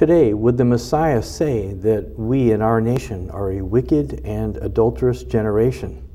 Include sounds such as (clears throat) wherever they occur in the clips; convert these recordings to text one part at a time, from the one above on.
Today, would the Messiah say that we in our nation are a wicked and adulterous generation?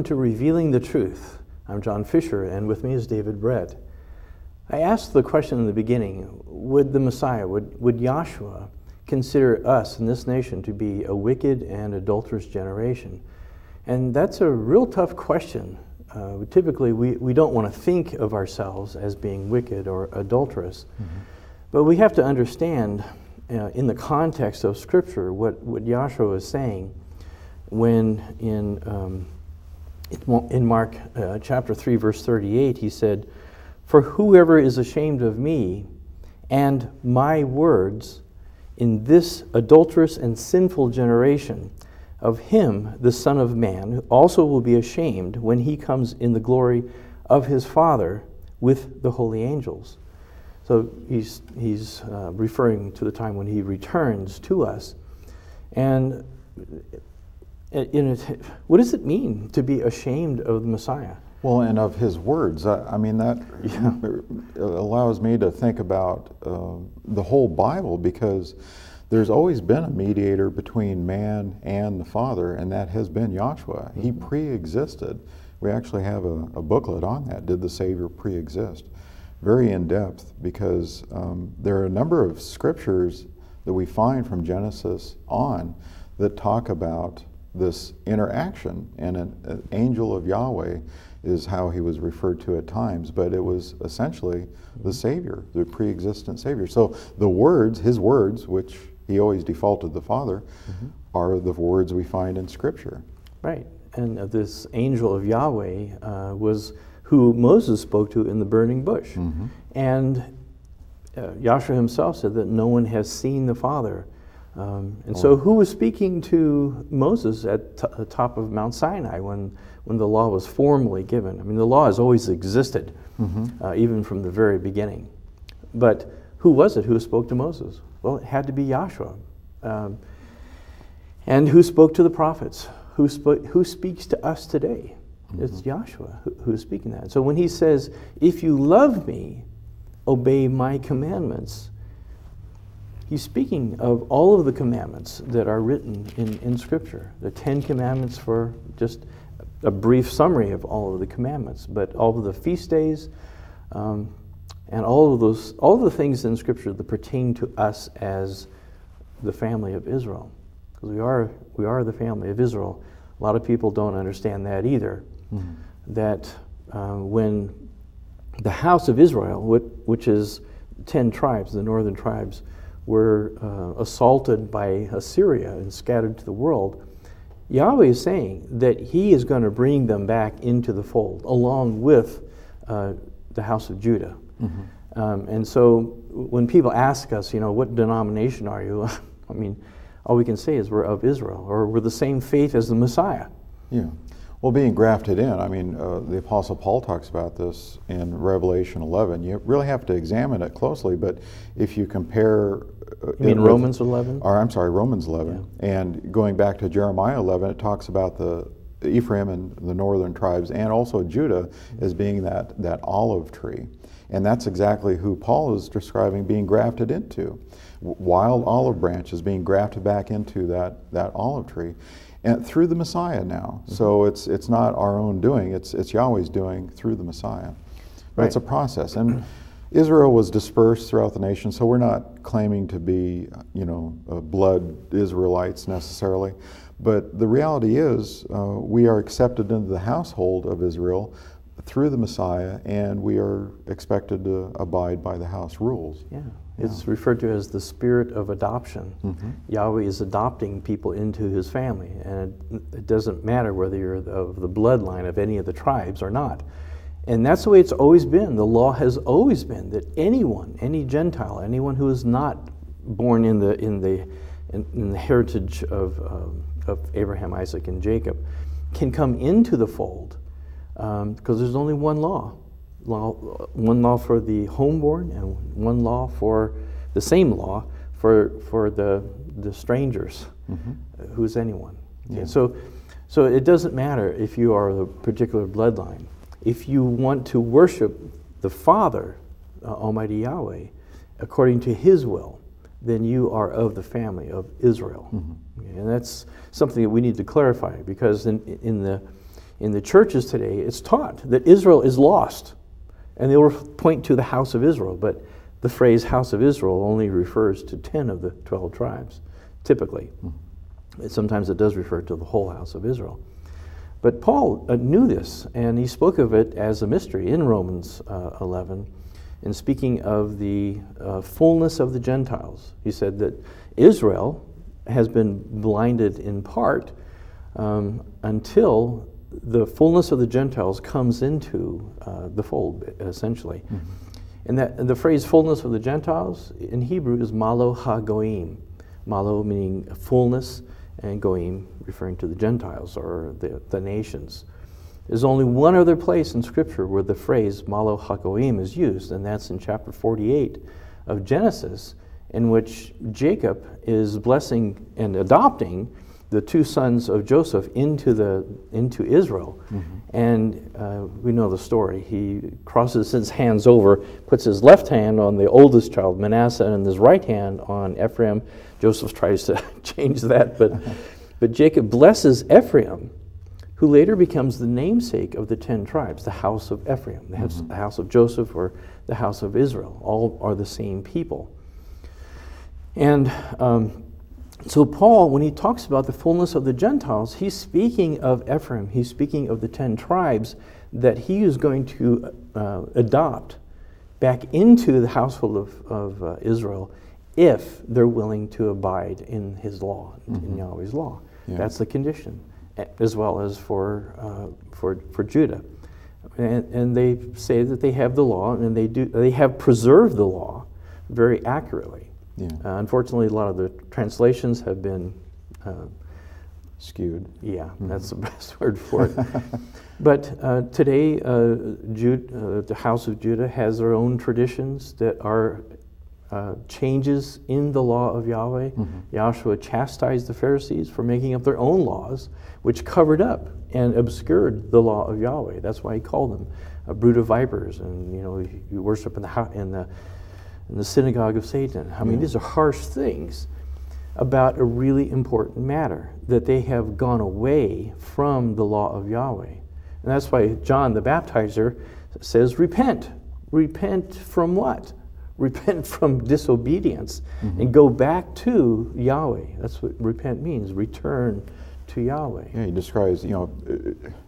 Welcome to Revealing the Truth. I'm John Fisher, and with me is David Brett. I asked the question in the beginning would the Messiah, would, would Yahshua consider us in this nation to be a wicked and adulterous generation? And that's a real tough question. Uh, typically, we, we don't want to think of ourselves as being wicked or adulterous, mm-hmm. but we have to understand uh, in the context of Scripture what, what Yahshua is saying when in. Um, in Mark uh, chapter 3, verse 38, he said, For whoever is ashamed of me and my words in this adulterous and sinful generation, of him the Son of Man also will be ashamed when he comes in the glory of his Father with the holy angels. So he's, he's uh, referring to the time when he returns to us. And it, what does it mean to be ashamed of the Messiah? Well, and of his words. I, I mean, that yeah. (laughs) (laughs) allows me to think about uh, the whole Bible because there's always been a mediator between man and the Father, and that has been Yahshua. Mm-hmm. He pre existed. We actually have a, a, booklet on that. Did the Savior pre exist? Very in depth because um, there are a number of scriptures that we find from Genesis on that talk about this interaction. And an, an, angel of Yahweh is how he was referred to at times, but it was essentially the Savior, the pre existent Savior. So the words, his words, which he always defaulted the Father, mm-hmm. are the words we find in Scripture. Right. And uh, this angel of Yahweh uh, was who Moses spoke to in the burning bush. Mm-hmm. And uh, Yahshua himself said that no one has seen the Father um, and oh. so, who was speaking to Moses at the top of Mount Sinai when, when the law was formally given? I mean, the law has always existed, mm-hmm. uh, even from the very beginning. But who was it who spoke to Moses? Well, it had to be Yahshua. Um, and who spoke to the prophets? Who, sp- who speaks to us today? Mm-hmm. It's Yahshua who, who is speaking that. So when he says, If you love me, obey my commandments, he's speaking of all of the commandments that are written in, in Scripture. The Ten Commandments for just a brief summary of all of the commandments, but all of the feast days, um, and all of those, all of the things in Scripture that pertain to us as the family of Israel, because we are we are the family of Israel. A lot of people don't understand that either. Mm-hmm. That uh, when the house of Israel, which is ten tribes, the northern tribes, were uh, assaulted by Assyria and scattered to the world, Yahweh is saying that He is going to bring them back into the fold along with uh, the house of Judah. Mm-hmm. Um, and so when people ask us, you know, what denomination are you? (laughs) I mean, all we can say is we're of Israel or we're the same faith as the Messiah. Yeah. Well, being grafted in, I mean, uh, the Apostle Paul talks about this in Revelation 11. You really have to examine it closely, but if you compare. Uh, you mean Romans 11? Or, I'm sorry, Romans 11. Yeah. And going back to Jeremiah 11, it talks about the Ephraim and the northern tribes and also Judah as being that, that olive tree. And that's exactly who Paul is describing being grafted into. Wild olive branches being grafted back into that, that olive tree and through the Messiah now. Mm-hmm. So it's it's not our own doing; it's it's Yahweh's doing through the Messiah. But right. it's a process, and Israel was dispersed throughout the nation. So we're not claiming to be, you know, uh, blood Israelites necessarily. But the reality is, uh, we are accepted into the household of Israel through the Messiah, and we are expected to abide by the house rules. Yeah. It's yeah. referred to as the spirit of adoption. Mm-hmm. Yahweh is adopting people into his family, and it, it, doesn't matter whether you're of the bloodline of any of the tribes or not. And that's the way it's always been. The law has always been that anyone, any Gentile, anyone who is not born in the, in the, in, in the heritage of, um, of Abraham, Isaac, and Jacob, can come into the fold because um, there's only one law. Law. One law for the homeborn and one law for the same law for, for the, the strangers, mm-hmm. who's anyone. Yeah. So, so it doesn't matter if you are the particular bloodline. If you want to worship the Father, uh, Almighty Yahweh, according to His will, then you are of the family of Israel. Mm-hmm. And that's something that we need to clarify because in, in, the, in the churches today, it's taught that Israel is lost. And they will point to the house of Israel, but the phrase house of Israel only refers to 10 of the 12 tribes, typically. Mm-hmm. Sometimes it does refer to the whole house of Israel. But Paul uh, knew this, and he spoke of it as a mystery in Romans uh, 11 in speaking of the uh, fullness of the Gentiles. He said that Israel has been blinded in part um, until the fullness of the Gentiles comes into uh, the fold, essentially. Mm-hmm. And that and the phrase fullness of the Gentiles in Hebrew is malo ha goim. Malo meaning fullness, and goim referring to the Gentiles or the, the nations. There's only one other place in Scripture where the phrase malo hagoim is used, and that's in chapter 48 of Genesis, in which Jacob is blessing and adopting the two sons of Joseph into, the, into Israel. Mm-hmm. And uh, we know the story. He crosses his hands over, puts his left hand on the oldest child, Manasseh, and his right hand on Ephraim. Joseph tries to (laughs) change that, but, (laughs) but Jacob blesses Ephraim who later becomes the namesake of the ten tribes, the house of Ephraim, the, mm-hmm. the house of Joseph, or the house of Israel. All are the same people. And um, so, Paul, when he talks about the fullness of the Gentiles, he's speaking of Ephraim, he's speaking of the ten tribes that he is going to uh, adopt back into the household of, of uh, Israel if they're willing to abide in his law, mm-hmm. in Yahweh's law. Yeah. That's the condition as well as for, uh, for, for Judah. And, and, they say that they have the law and they, do, they have preserved the law very accurately. Yeah. Uh, unfortunately, a lot of the translations have been uh, skewed. Yeah, mm-hmm. that's the (laughs) best word for it. (laughs) but uh, today, uh, Jude, uh, the house of Judah has their own traditions that are uh, changes in the law of Yahweh. Mm-hmm. Yahshua chastised the Pharisees for making up their own laws, which covered up and obscured the law of Yahweh. That's why he called them a brood of vipers, and you know you worship in the house in the in the synagogue of Satan. I mean, these are harsh things about a really important matter that they have gone away from the law of Yahweh, and that's why John the Baptizer says, "Repent, repent from what." repent from disobedience mm-hmm. and go back to Yahweh. That's what repent means, return to Yahweh. Yeah, he describes, you know,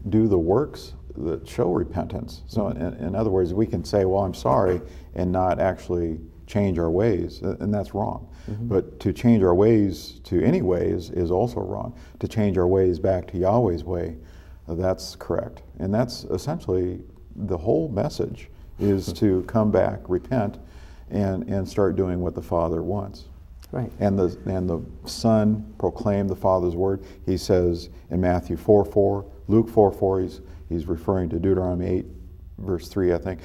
do the works that show repentance. So, in, in, other words, we can say, well, I'm sorry, and not actually change our ways, and that's wrong. Mm-hmm. But to change our ways to any ways is also wrong. To change our ways back to Yahweh's way, that's correct. And that's essentially the whole message is (laughs) to come back, repent, and, and start doing what the Father wants. Right. And the, and the Son proclaimed the Father's word. He says in Matthew 4 4, Luke 4 4, he's, he's referring to Deuteronomy 8, verse 3, I think.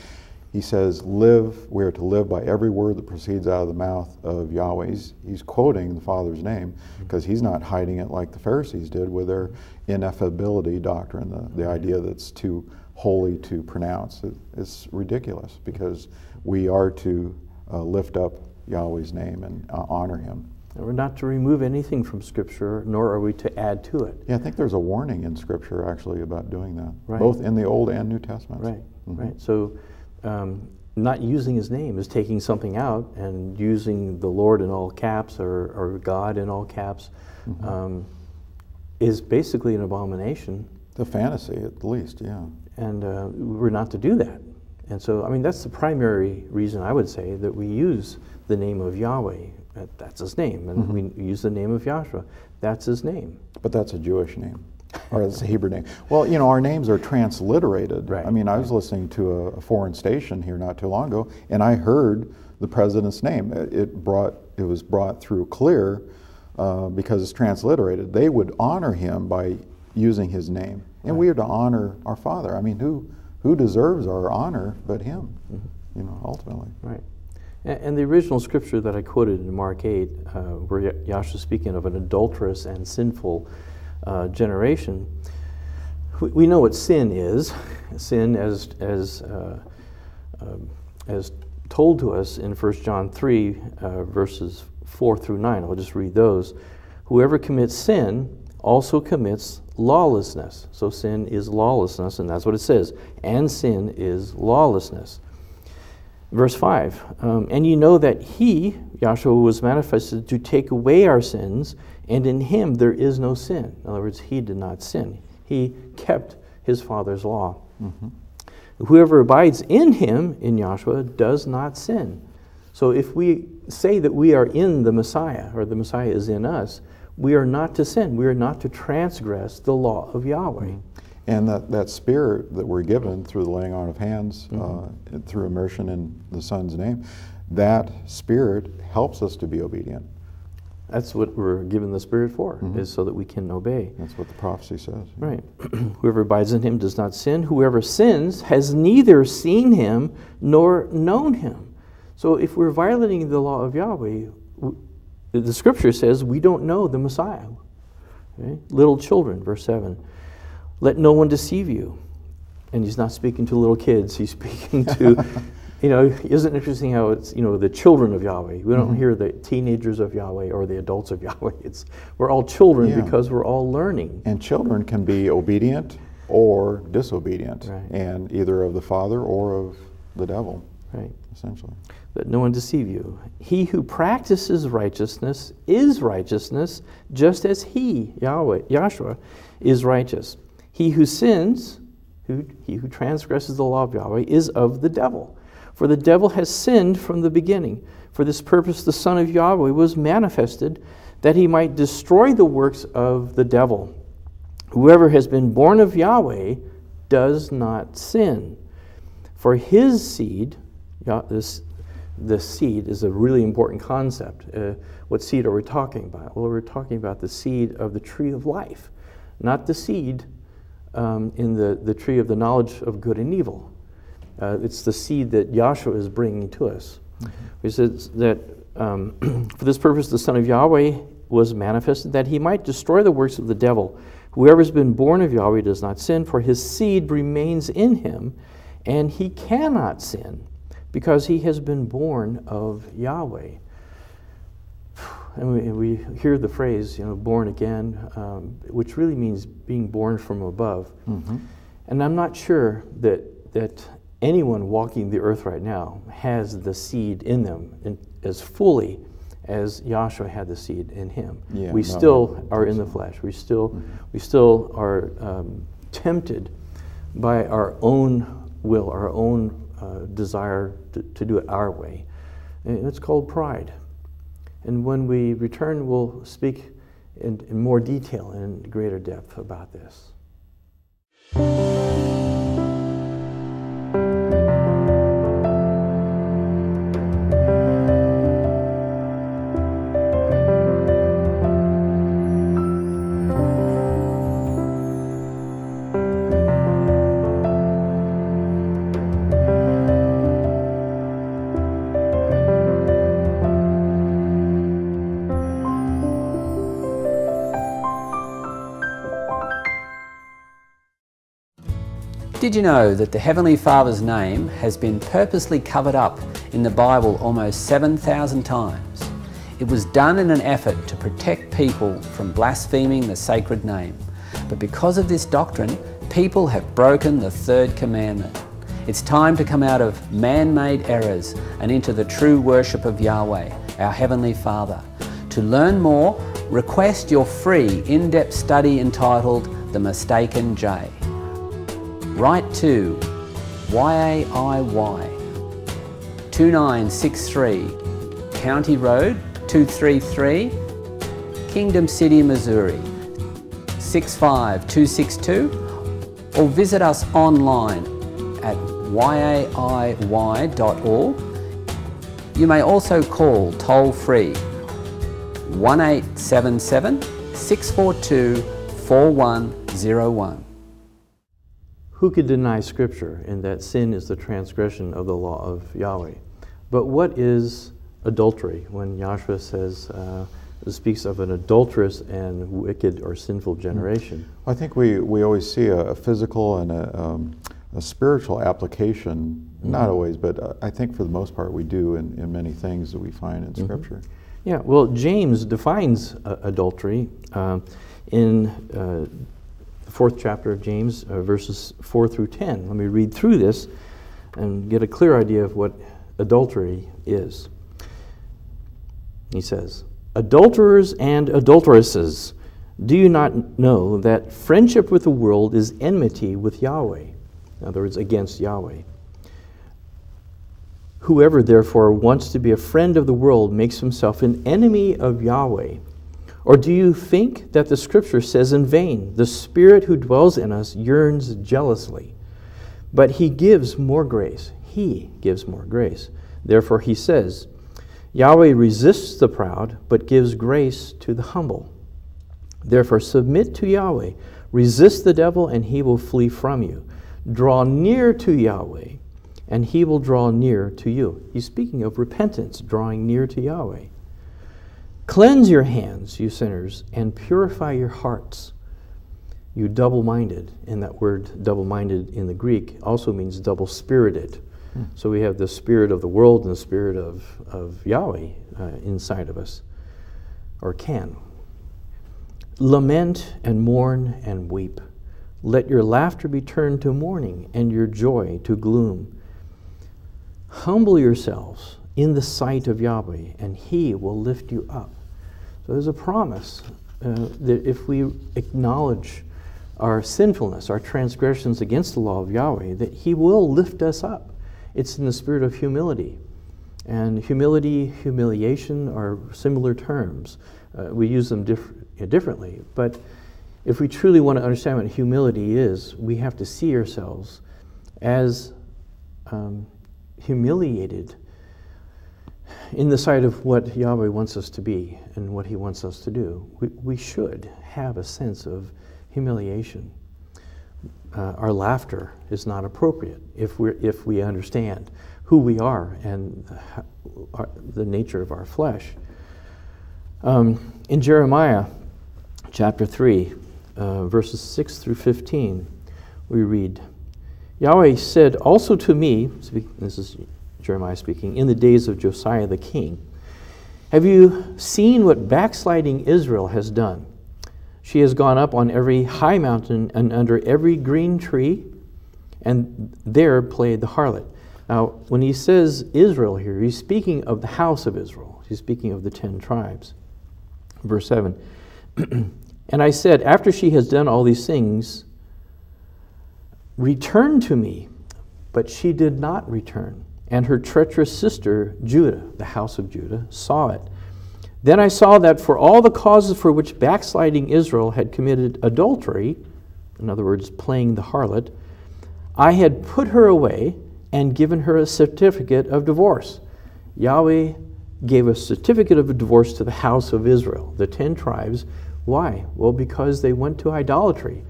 He says, Live, we are to live by every word that proceeds out of the mouth of Yahweh. He's, he's quoting the Father's name because he's not hiding it like the Pharisees did with their ineffability doctrine, the, the idea that's too holy to pronounce. It, it's ridiculous because we are to uh, lift up Yahweh's name and uh, honor Him. we're not to remove anything from Scripture, nor are we to add to it. Yeah, I think there's a warning in Scripture actually about doing that, right. both in the Old and New Testament. Right, mm-hmm. right. So, um, not using His name is taking something out, and using the Lord in all caps or, or God in all caps mm-hmm. um, is basically an abomination. The fantasy, at least, yeah. And uh, we're not to do that. And so, I mean, that's the primary reason I would say that we use the name of Yahweh. That's his name. And mm-hmm. we use the name of Yahshua. That's his name. But that's a Jewish name. Or it's a Hebrew name. Well, you know, our names are transliterated. Right, I mean, I was listening to a, a, foreign station here not too long ago, and I heard the president's name. It, it brought it was brought through clear uh, because it's transliterated. They would honor him by using his name, and right. we are to honor our Father. I mean, who who deserves our honor but Him? Mm-hmm. You know, ultimately. Right. And, the original scripture that I quoted in Mark eight, uh, where Yahshua speaking of an adulterous and sinful uh, generation, we, we, know what sin is. Sin, as as uh, um, as told to us in 1 John 3, uh, verses 4 through 9. I'll just read those. Whoever commits sin also commits lawlessness. So sin is lawlessness, and that's what it says. And sin is lawlessness. Verse 5 um, And you know that he, Yahshua, was manifested to take away our sins, and in him there is no sin. In other words, he did not sin, he kept his Father's law. Mm-hmm. Whoever abides in him, in Yahshua, does not sin. So if we say that we are in the Messiah, or the Messiah is in us, we are not to sin. We are not to transgress the law of Yahweh. Mm-hmm. And that, that spirit that we're given through the laying on of hands, mm-hmm. uh, through immersion in the Son's name, that spirit helps us to be obedient. That's what we're given the Spirit for, mm-hmm. is so that we can obey. That's what the prophecy says. Right. (clears throat) Whoever abides in him does not sin. Whoever sins has neither seen him nor known him. So if we're violating the law of Yahweh, the scripture says we don't know the Messiah. Okay? Little children, verse 7. Let no one deceive you. And he's not speaking to little kids, he's (laughs) speaking to you know, isn't it interesting how it's, you know, the children of Yahweh. We don't mm-hmm. hear the teenagers of Yahweh or the adults of (laughs) Yahweh. It's, we're all children yeah. because we're all learning. And children can be obedient or disobedient, right. and either of the Father or of the devil. Right. Essentially. Let no one deceive you. He who practices righteousness is righteousness, just as he, Yahweh, Yahshua, is righteous. He who sins, who, he who transgresses the law of Yahweh, is of the devil for the devil has sinned from the beginning. For this purpose, the Son of Yahweh was manifested, that he might destroy the works of the devil. Whoever has been born of Yahweh does not sin. For his seed, this, this seed is a really important concept. Uh, what seed are we talking about? Well, we're talking about the seed of the tree of life, not the seed um, in the, the tree of the knowledge of good and evil. Uh, it's the seed that Yahshua is bringing to us. Mm-hmm. He says that um, (clears throat) for this purpose the Son of Yahweh was manifested, that he might destroy the works of the devil. Whoever has been born of Yahweh does not sin, for his seed remains in him, and he cannot sin because he has been born of Yahweh. (sighs) And we, we hear the phrase, you know, born again, um, which really means being born from above. Mm-hmm. And I'm not sure that, that anyone walking the earth right now has the seed in them in, as fully as Yahshua had the seed in him. Yeah, we still are in the flesh. We still, mm-hmm. we still are um, tempted by our own will, our own uh, desire to, to, do it our way. And it's called pride. And when we return, we'll speak in, in more detail and in greater depth about this. Did you know that the Heavenly Father's name has been purposely covered up in the Bible almost 7,000 times? It was done in an effort to protect people from blaspheming the sacred name. But because of this doctrine, people have broken the third commandment. It's time to come out of man-made errors and into the true worship of Yahweh, our Heavenly Father. To learn more, request your free in-depth study entitled The Mistaken J. Write to YAIY 2963 County Road 233 Kingdom City, Missouri 65262 or visit us online at yaiy.org. You may also call toll free 1877 642 4101. Who could deny Scripture in that sin is the transgression of the law of Yahweh? But what is adultery when Yahshua says, uh, speaks of an adulterous and wicked or sinful generation? I think we, we always see a, a physical and a, um, a spiritual application, not Mhm. always, but uh, I think for the most part we do in, in many things that we find in Mhm. Scripture. Yeah, well, James defines uh, adultery um, in uh, the fourth chapter of James, uh, verses 4 through 10. Let me read through this and get a clear idea of what adultery is. He says, Adulterers and adulteresses, do you not know that friendship with the world is enmity with Yahweh? In other words, against Yahweh. Whoever, therefore, wants to be a friend of the world makes himself an enemy of Yahweh. Or do you think that the Scripture says in vain, The Spirit who dwells in us yearns jealously? But He gives more grace. He gives more grace. Therefore, He says, Yahweh resists the proud, but gives grace to the humble. Therefore, submit to Yahweh. Resist the devil, and he will flee from you. Draw near to Yahweh, and he will draw near to you. He's speaking of repentance, drawing near to Yahweh. Cleanse your hands, you sinners, and purify your hearts, you double minded. And that word double minded in the Greek also means double spirited. Hmm. So we have the spirit of the world and the spirit of, of Yahweh uh, inside of us, or can. Lament and mourn and weep. Let your laughter be turned to mourning and your joy to gloom. Humble yourselves in the sight of Yahweh, and He will lift you up. So there's a promise uh, that if we acknowledge our sinfulness, our transgressions against the law of Yahweh, that He will lift us up. It's in the spirit of humility. And humility, humiliation are similar terms. Uh, we use them diff- differently. But if we truly want to understand what humility is, we have to see ourselves as um, humiliated in the sight of what Yahweh wants us to be and what He wants us to do. We, we should have a sense of humiliation. Uh, our laughter is not appropriate if, we if we understand who we are and how, our, the nature of our flesh. Um, in Jeremiah chapter 3, uh, verses 6 through 15, we read, Yahweh said also to me, this is Jeremiah speaking, in the days of Josiah the king, Have you seen what backsliding Israel has done? She has gone up on every high mountain and under every green tree, and there played the harlot. Now, when he says Israel here, he's speaking of the house of Israel. He's speaking of the ten tribes. Verse 7 (clears throat) And I said, After she has done all these things, return to me. But she did not return. And her treacherous sister, Judah, the house of Judah, saw it. Then I saw that for all the causes for which backsliding Israel had committed adultery, in other words, playing the harlot, I had put her away and given her a certificate of divorce. Yahweh gave a certificate of divorce to the house of Israel, the ten tribes. Why? Well, because they went to idolatry.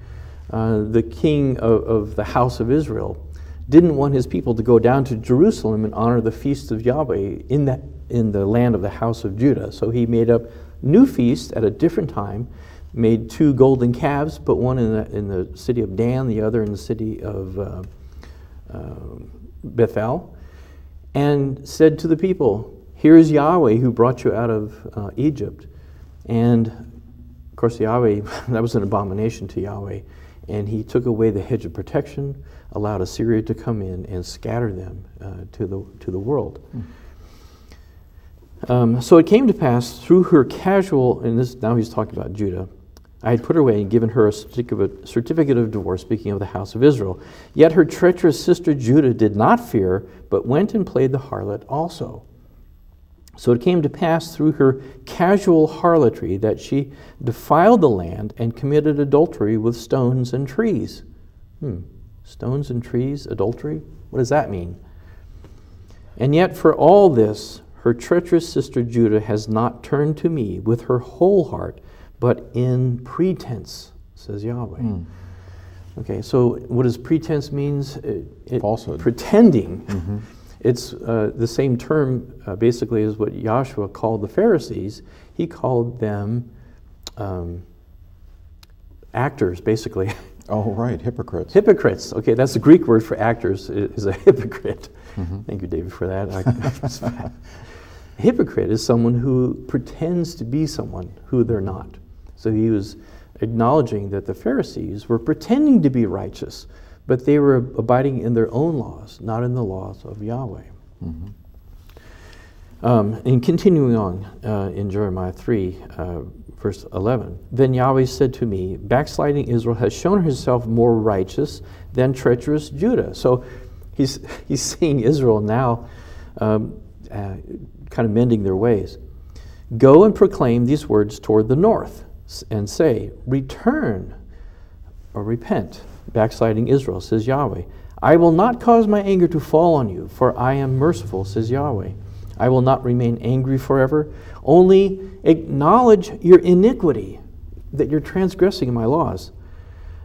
Uh, the king of, of the house of Israel didn't want his people to go down to Jerusalem and honor the feast of Yahweh in the, in the land of the house of Judah. So he made up new feasts at a different time, made two golden calves, put one in the, in the city of Dan, the other in the city of uh, uh, Bethel, and said to the people, Here is Yahweh who brought you out of uh, Egypt. And of course, Yahweh, (laughs) that was an abomination to Yahweh. And he took away the hedge of protection, allowed Assyria to come in and scatter them uh, to, the, to the world. Um, so it came to pass through her casual, and this now he's talking about Judah. I had put her away and given her a certificate of divorce, speaking of the house of Israel. Yet her treacherous sister Judah did not fear, but went and played the harlot also. So it came to pass through her casual harlotry that she defiled the land and committed adultery with stones and trees. Hmm. Stones and trees, adultery? What does that mean? And yet, for all this, her treacherous sister Judah has not turned to me with her whole heart, but in pretense, says Yahweh. Mm. Okay, so what does pretense means? It, it, Falsehood. Pretending. Mm-hmm. It's uh, the same term, uh, basically, as what Yahshua called the Pharisees. He called them um, actors, basically. (laughs) Oh, right, hypocrites. Hypocrites. Okay, that's the Greek word for actors, is a hypocrite. Mm-hmm. Thank you, David, for that. (laughs) hypocrite is someone who pretends to be someone who they're not. So he was acknowledging that the Pharisees were pretending to be righteous, but they were abiding in their own laws, not in the laws of Yahweh. Mm-hmm. Um, and continuing on uh, in Jeremiah 3, uh, verse 11, then Yahweh said to me, Backsliding Israel has shown herself more righteous than treacherous Judah. So he's, (laughs) he's seeing Israel now um, uh, kind of mending their ways. Go and proclaim these words toward the north and say, Return or repent, backsliding Israel, says Yahweh. I will not cause my anger to fall on you, for I am merciful, says Yahweh. I will not remain angry forever. Only acknowledge your iniquity, that you're transgressing my laws,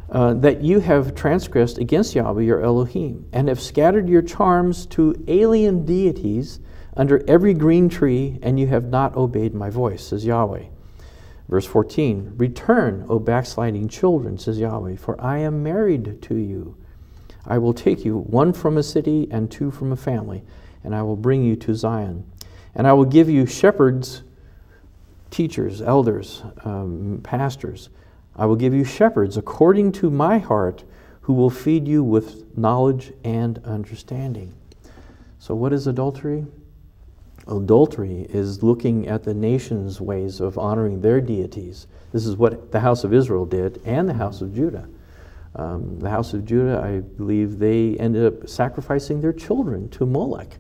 uh, that you have transgressed against Yahweh your Elohim, and have scattered your charms to alien deities under every green tree, and you have not obeyed my voice, says Yahweh. Verse 14 Return, O backsliding children, says Yahweh, for I am married to you. I will take you, one from a city and two from a family, and I will bring you to Zion. And I will give you shepherds, teachers, elders, um, pastors. I will give you shepherds according to my heart, who will feed you with knowledge and understanding. So, what is adultery? Adultery is looking at the nation's ways of honoring their deities. This is what the house of Israel did and the house of Judah. Um, the house of Judah, I believe, they ended up sacrificing their children to Molech,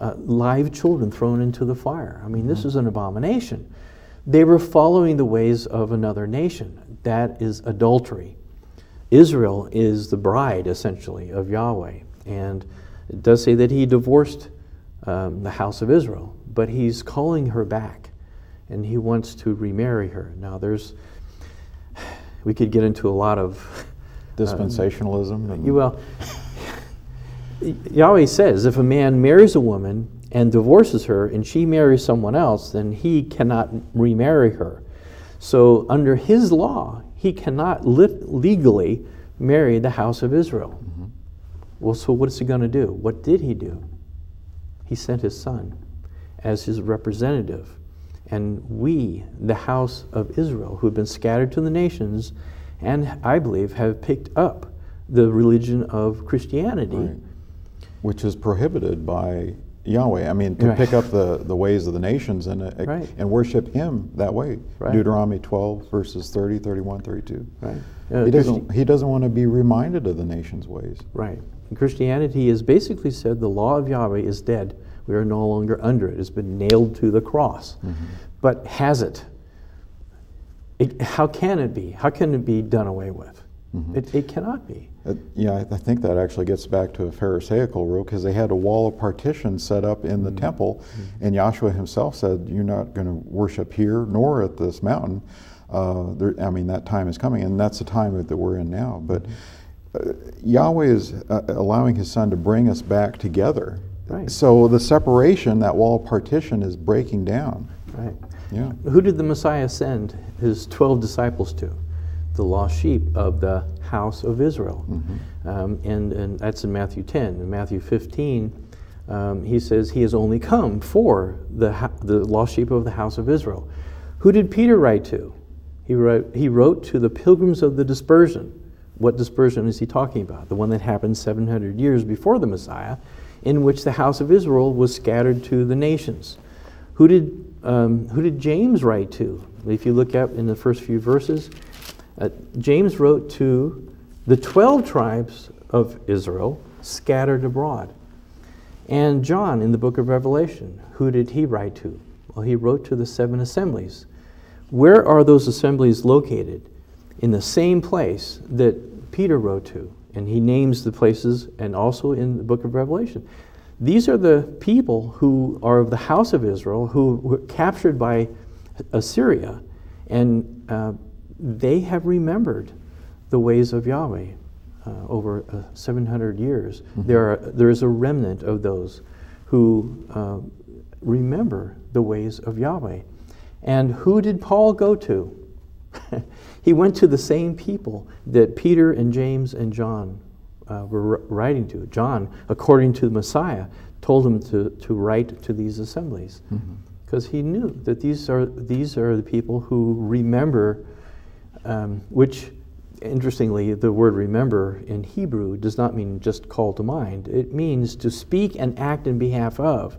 uh, live children thrown into the fire. I mean, this mm-hmm. is an abomination. They were following the ways of another nation. That is adultery. Israel is the bride, essentially, of Yahweh. And it does say that he divorced um, the house of Israel, but he's calling her back and he wants to remarry her. Now, there's, we could get into a lot of dispensationalism. Um, well, Yahweh says if a man marries a woman and divorces her and she marries someone else, then he cannot remarry her. So, under his law, he cannot legally marry the house of Israel. Mm-hmm. Well, so what is he going to do? What did he do? He sent his son as his representative. And we, the house of Israel, who have been scattered to the nations, and I believe have picked up the religion of Christianity. Right. Which is prohibited by Yahweh. I mean, to right. pick up the, the ways of the nations and, uh, right. and worship Him that way. Deuteronomy 12, verses 30, 31, 32. Right. Uh, he, doesn't, he doesn't want to be reminded of the nation's ways. Right. Christianity has basically said the law of Yahweh is dead. We are no longer under it. It's been nailed to the cross. Mm-hmm. But has it? it? How can it be? How can it be done away with? Mm-hmm. It, it, cannot be. Uh, yeah, I, think that actually gets back to a Pharisaical rule because they had a wall of partition set up in the mm-hmm. temple, mm-hmm. and Yahshua himself said, You're not going to worship here nor at this mountain. Uh, there, I mean, that time is coming, and that's the time that we're in now. But uh, Yahweh is uh, allowing His Son to bring us back together. Right. So the separation, that wall of partition, is breaking down. Right. Yeah. Who did the Messiah send his 12 disciples to? The lost sheep of the house of Israel. Mm-hmm. Um, and, and that's in Matthew 10. In Matthew 15, um, he says he has only come for the, the lost sheep of the house of Israel. Who did Peter write to? He wrote, he wrote to the pilgrims of the dispersion. What dispersion is he talking about? The one that happened 700 years before the Messiah, in which the house of Israel was scattered to the nations. Who did, um, who did James write to? If you look up in the first few verses, uh, James wrote to the 12 tribes of Israel scattered abroad. And John in the book of Revelation, who did he write to? Well, he wrote to the seven assemblies. Where are those assemblies located? In the same place that Peter wrote to. And he names the places and also in the book of Revelation. These are the people who are of the house of Israel who were captured by Assyria, and uh, they have remembered the ways of Yahweh uh, over uh, 700 years. Mm-hmm. There, are, there is a remnant of those who uh, remember the ways of Yahweh. And who did Paul go to? (laughs) he went to the same people that Peter and James and John uh, were writing to. John, according to the Messiah, told him to, to write to these assemblies because mm-hmm. he knew that these are, these are the people who remember, um, which, interestingly, the word remember in Hebrew does not mean just call to mind, it means to speak and act in behalf of.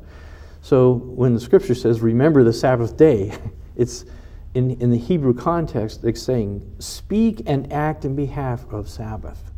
So when the scripture says, remember the Sabbath day, (laughs) it's in, in the Hebrew context, it's saying, speak and act in behalf of Sabbath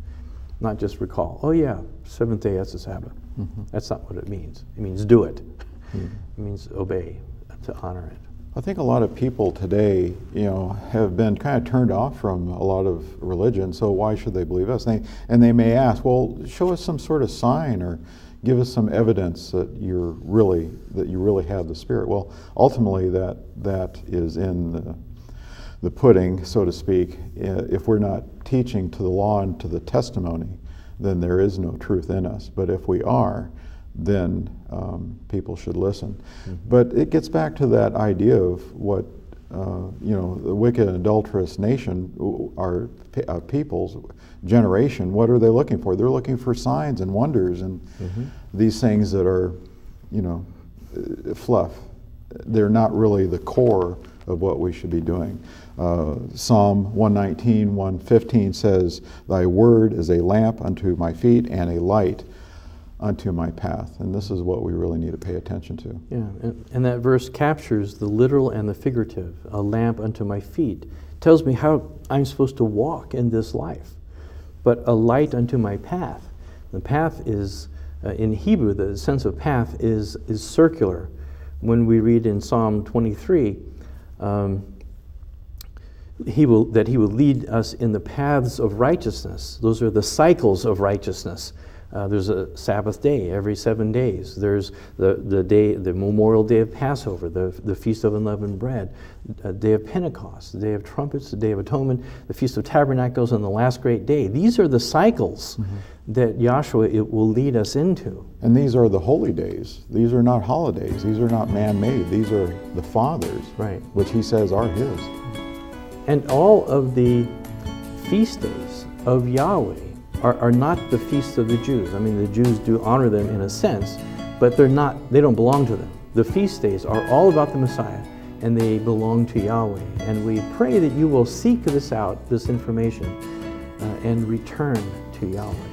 not just recall. Oh, yeah, seventh day, that's the Sabbath. Mm-hmm. That's not what it means. It means do it. Mm-hmm. (laughs) It means obey, to honor it. I think a lot of people today, you know, have been kind of turned off from a lot of religion. So why should they believe us? And they, and they may ask, well, show us some sort of sign or give us some evidence that you're really that you really have the Spirit. Well, ultimately, that that is in the the pudding, so to speak, if we're not teaching to the law and to the testimony, then there is no truth in us. But if we are, then um, people should listen. Mm-hmm. But it gets back to that idea of what uh, you know the wicked and adulterous nation, our uh, people's generation. What are they looking for? They're looking for signs and wonders and mm-hmm. these things that are, you know, fluff. They're not really the core of what we should be doing. Uh, Psalm 119, 115 says, Thy word is a lamp unto my feet and a light unto my path. And this is what we really need to pay attention to. Yeah, and, and that verse captures the literal and the figurative. A lamp unto my feet tells me how I'm supposed to walk in this life, but a light unto my path. The path is, uh, in Hebrew, the sense of path is, is circular. When we read in Psalm 23, um, he will, that he will lead us in the paths of righteousness. Those are the cycles of righteousness. Uh, there's a Sabbath day every seven days. There's the, the day, the Memorial Day of Passover, the, the Feast of Unleavened Bread, the day of Pentecost, the Day of Trumpets, the Day of Atonement, the Feast of Tabernacles, and the last great day. These are the cycles mm-hmm. that Yahshua it will lead us into. And these are the holy days. These are not holidays. These are not man-made. These are the Father's, right. which He says are His. And all of the feast days of Yahweh are, are not the feasts of the Jews. I mean, the Jews do honor them in a sense, but they're not, they don't belong to them. The feast days are all about the Messiah and they belong to Yahweh. And we pray that you will seek this out, this information, uh, and return to Yahweh.